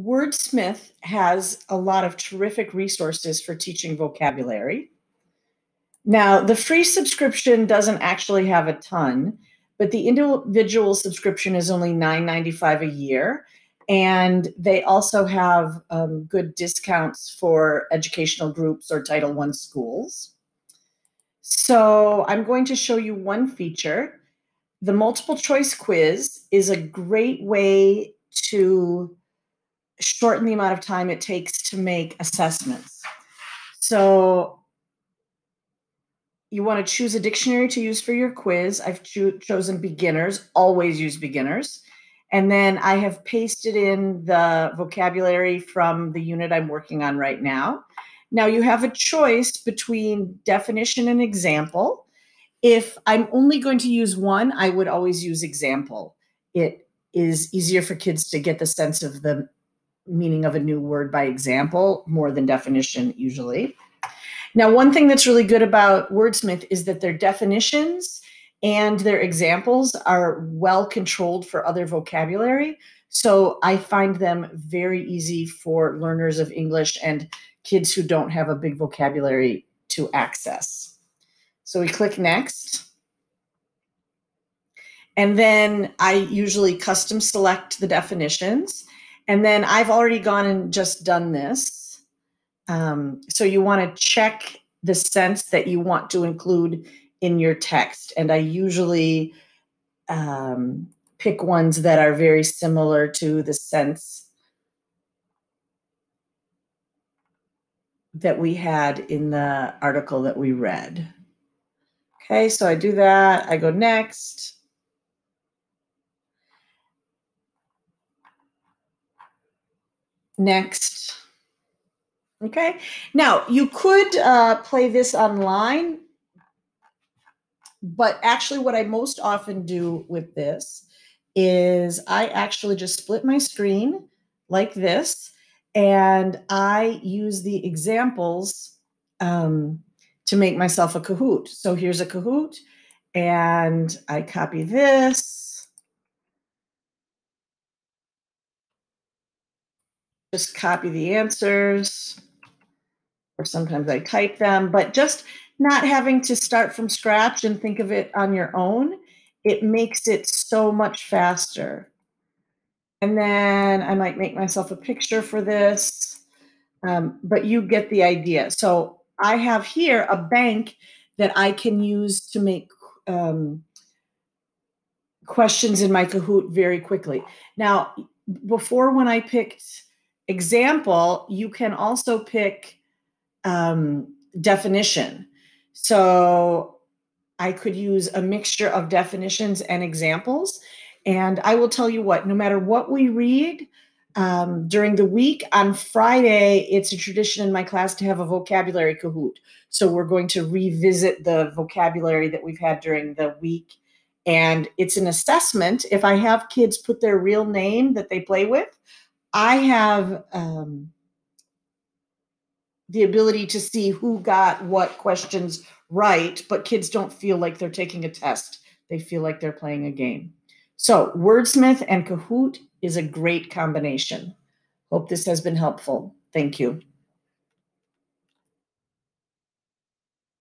Wordsmyth has a lot of terrific resources for teaching vocabulary. Now, the free subscription doesn't actually have a ton, but the individual subscription is only $9.95 a year. And they also have um, good discounts for educational groups or Title I schools. So I'm going to show you one feature. The multiple choice quiz is a great way to shorten the amount of time it takes to make assessments. So you want to choose a dictionary to use for your quiz. I've cho chosen beginners, always use beginners. And then I have pasted in the vocabulary from the unit I'm working on right now. Now you have a choice between definition and example. If I'm only going to use one, I would always use example. It is easier for kids to get the sense of the meaning of a new word by example more than definition usually. Now, one thing that's really good about Wordsmyth is that their definitions and their examples are well controlled for other vocabulary. So I find them very easy for learners of English and kids who don't have a big vocabulary to access. So we click next. And then I usually custom select the definitions. And then I've already gone and just done this. Um, so you want to check the sense that you want to include in your text. And I usually um, pick ones that are very similar to the sense that we had in the article that we read. Okay, so I do that. I go next. Next. Okay, now you could uh, play this online, but actually, what I most often do with this is I actually just split my screen like this, and I use the examples um, to make myself a Kahoot. So here's a Kahoot, and I copy this just copy the answers, or sometimes I type them, but just not having to start from scratch and think of it on your own, it makes it so much faster. And then I might make myself a picture for this, um, but you get the idea. So I have here a bank that I can use to make um, questions in my Kahoot very quickly. Now, before when I picked example, you can also pick um, definition. So I could use a mixture of definitions and examples. And I will tell you what, no matter what we read um, during the week, on Friday, it's a tradition in my class to have a vocabulary Kahoot. So we're going to revisit the vocabulary that we've had during the week. And it's an assessment. If I have kids put their real name that they play with, I have um, the ability to see who got what questions right, but kids don't feel like they're taking a test. They feel like they're playing a game. So, Wordsmyth and Kahoot is a great combination. Hope this has been helpful. Thank you.